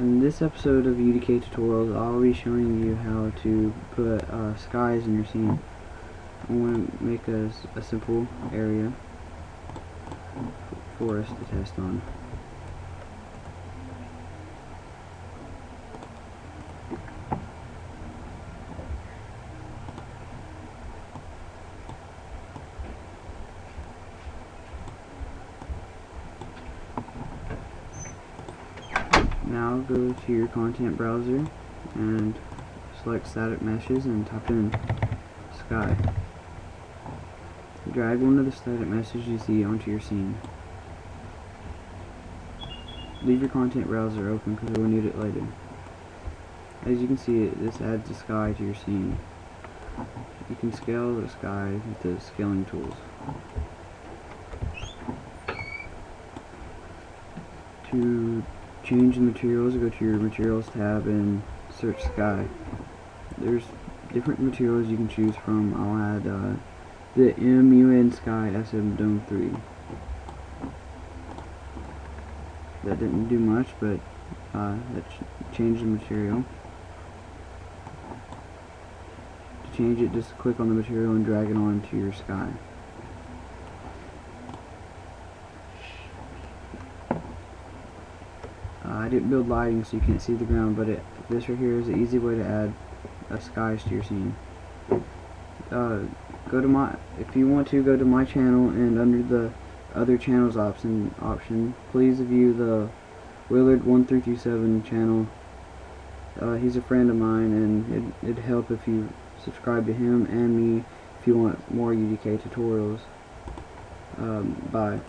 In this episode of UDK Tutorials, I'll be showing you how to put uh, skies in your scene. I want to make a simple area for us to test on. Now go to your content browser and select static meshes and type in sky. Drag one of the static meshes you see onto your scene. Leave your content browser open because we'll need it later. As you can see, this adds the sky to your scene. You can scale the sky with the scaling tools. To change the materials, go to your materials tab and search sky. There's different materials you can choose from. I'll add uh, the MUN Sky SM Dome 3. That didn't do much, but uh, that ch changed the material. To change it, just click on the material and drag it onto your sky. Uh, I didn't build lighting so you can't see the ground, but it, this right here is an easy way to add uh, skies to your scene. Uh, go to my, if you want to, go to my channel and under the other channels option, option please view the Willard1327 channel. Uh, he's a friend of mine and it, it'd help if you subscribe to him and me if you want more UDK tutorials. Um, bye.